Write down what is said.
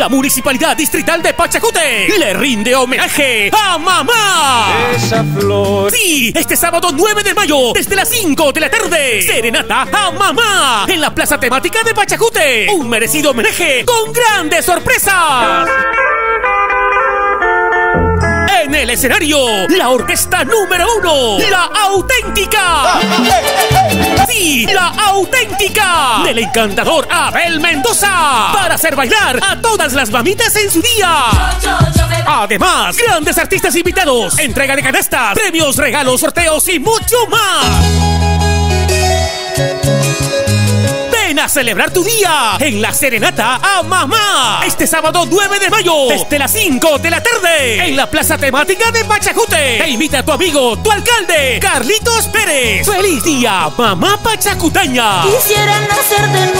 la Municipalidad Distrital de Pachacute le rinde homenaje a mamá. Esa flor. Sí, este sábado 9 de mayo, desde las 5 de la tarde, serenata a mamá en la plaza temática de Pachacute. Un merecido homenaje con grandes sorpresas. En el escenario, la orquesta número uno, la auténtica. Auténtica del encantador Abel Mendoza para hacer bailar a todas las mamitas en su día. Además, grandes artistas invitados, entrega de canastas, premios, regalos, sorteos y mucho más. Celebrar tu día en la Serenata a Mamá. Este sábado 9 de mayo, desde las 5 de la tarde, en la plaza temática de Pachacute. Te invita a tu amigo, tu alcalde, Carlitos Pérez. ¡Feliz día, mamá pachacuteña! Quisiera nacer de